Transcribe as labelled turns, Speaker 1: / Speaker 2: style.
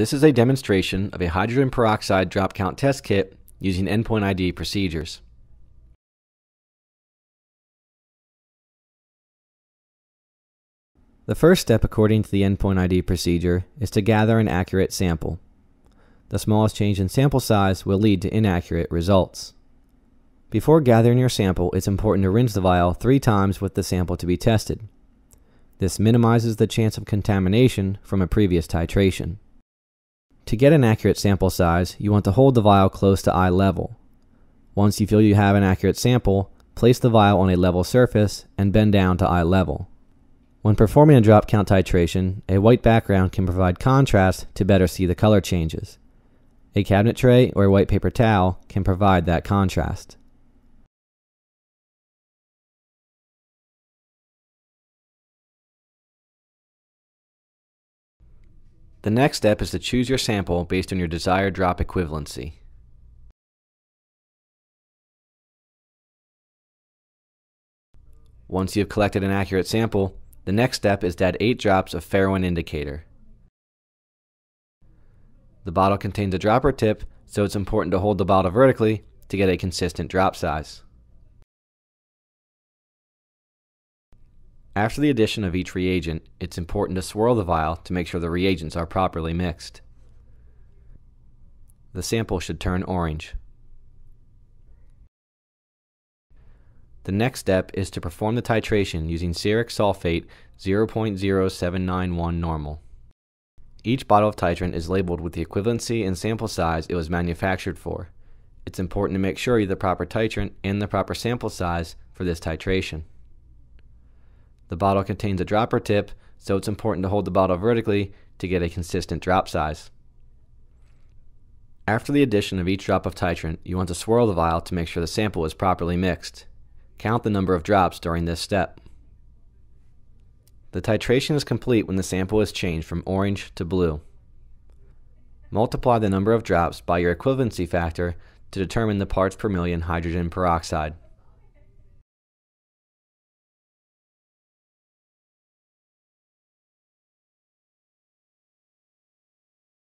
Speaker 1: This is a demonstration of a hydrogen peroxide drop count test kit using endpoint ID procedures. The first step according to the endpoint ID procedure is to gather an accurate sample. The smallest change in sample size will lead to inaccurate results. Before gathering your sample, it's important to rinse the vial three times with the sample to be tested. This minimizes the chance of contamination from a previous titration. To get an accurate sample size, you want to hold the vial close to eye level. Once you feel you have an accurate sample, place the vial on a level surface and bend down to eye level. When performing a drop count titration, a white background can provide contrast to better see the color changes. A cabinet tray or a white paper towel can provide that contrast. The next step is to choose your sample based on your desired drop equivalency. Once you have collected an accurate sample, the next step is to add 8 drops of ferroin indicator. The bottle contains a dropper tip, so it's important to hold the bottle vertically to get a consistent drop size. After the addition of each reagent, it's important to swirl the vial to make sure the reagents are properly mixed. The sample should turn orange. The next step is to perform the titration using ceric sulfate 0.0791 normal. Each bottle of titrant is labeled with the equivalency and sample size it was manufactured for. It's important to make sure you have the proper titrant and the proper sample size for this titration. The bottle contains a dropper tip, so it's important to hold the bottle vertically to get a consistent drop size. After the addition of each drop of titrant, you want to swirl the vial to make sure the sample is properly mixed. Count the number of drops during this step. The titration is complete when the sample is changed from orange to blue. Multiply the number of drops by your equivalency factor to determine the parts per million hydrogen peroxide.